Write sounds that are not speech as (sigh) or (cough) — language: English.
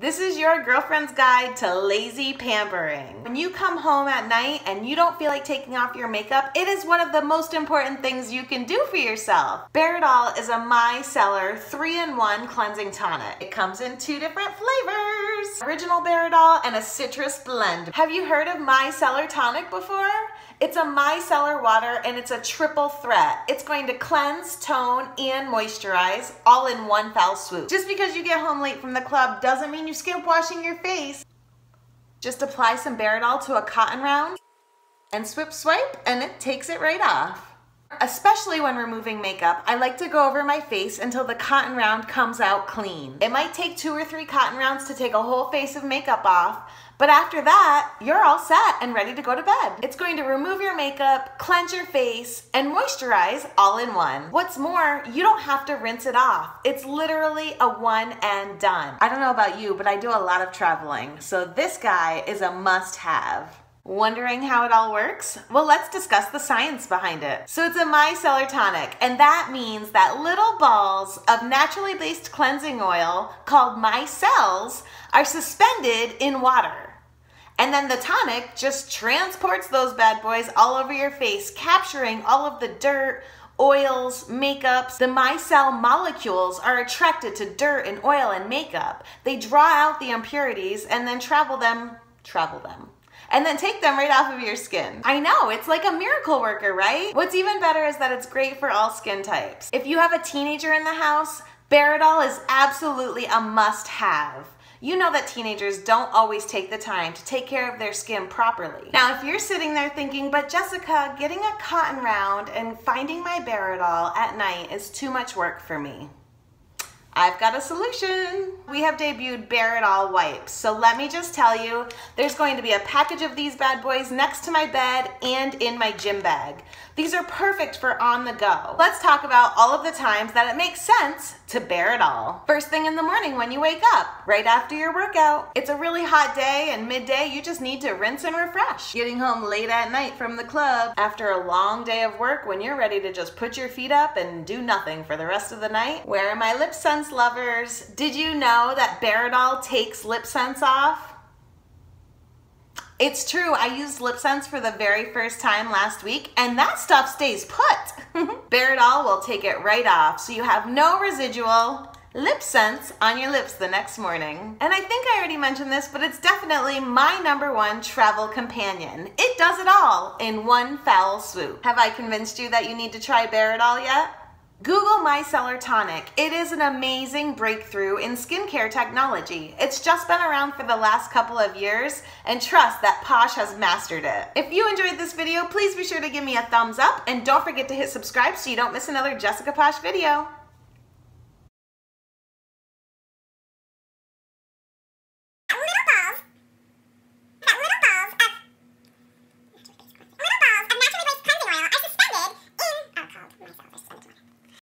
This is your girlfriend's guide to lazy pampering. When you come home at night and you don't feel like taking off your makeup, it is one of the most important things you can do for yourself. Bare it All is a micellar 3-in-1 cleansing tonic. It comes in two different flavors, original Bare it All and a citrus blend. Have you heard of micellar tonic before? It's a micellar water and it's a triple threat. It's going to cleanse, tone, and moisturize all in one foul swoop. Just because you get home late from the club doesn't mean you skip washing your face. Just apply some Bare it All to a cotton round and swip swipe and it takes it right off. Especially when removing makeup, I like to go over my face until the cotton round comes out clean. It might take two or three cotton rounds to take a whole face of makeup off, but after that, you're all set and ready to go to bed. It's going to remove your makeup, cleanse your face, and moisturize all in one. What's more, you don't have to rinse it off. It's literally a one and done. I don't know about you, but I do a lot of traveling, so this guy is a must have. Wondering how it all works? Well, let's discuss the science behind it. So it's a micellar tonic, and that means that little balls of naturally based cleansing oil called micelles are suspended in water. And then the tonic just transports those bad boys all over your face, capturing all of the dirt, oils, makeups. The micelle molecules are attracted to dirt and oil and makeup. They draw out the impurities and then travel them, travel them and then take them right off of your skin. I know, it's like a miracle worker, right? What's even better is that it's great for all skin types. If you have a teenager in the house, Bare it All is absolutely a must have. You know that teenagers don't always take the time to take care of their skin properly. Now, if you're sitting there thinking, but Jessica, getting a cotton round and finding my Bare it All at night is too much work for me. I've got a solution. We have debuted Bare it All wipes. So let me just tell you, there's going to be a package of these bad boys next to my bed and in my gym bag. These are perfect for on the go. Let's talk about all of the times that it makes sense to bear it all. First thing in the morning when you wake up, right after your workout. It's a really hot day and midday, you just need to rinse and refresh. Getting home late at night from the club after a long day of work when you're ready to just put your feet up and do nothing for the rest of the night. Where are my LipSense lovers? Did you know that Bare it All takes LipSense off? It's true, I used LipSense for the very first time last week, and that stuff stays put. (laughs) Bare it All will take it right off, so you have no residual LipSense on your lips the next morning. And I think I already mentioned this, but it's definitely my number one travel companion. It does it all in one foul swoop. Have I convinced you that you need to try Bare it All yet? Google Micellar Tonic. It is an amazing breakthrough in skincare technology. It's just been around for the last couple of years, and trust that Posh has mastered it. If you enjoyed this video, please be sure to give me a thumbs up, and don't forget to hit subscribe so you don't miss another Jessica Posh video.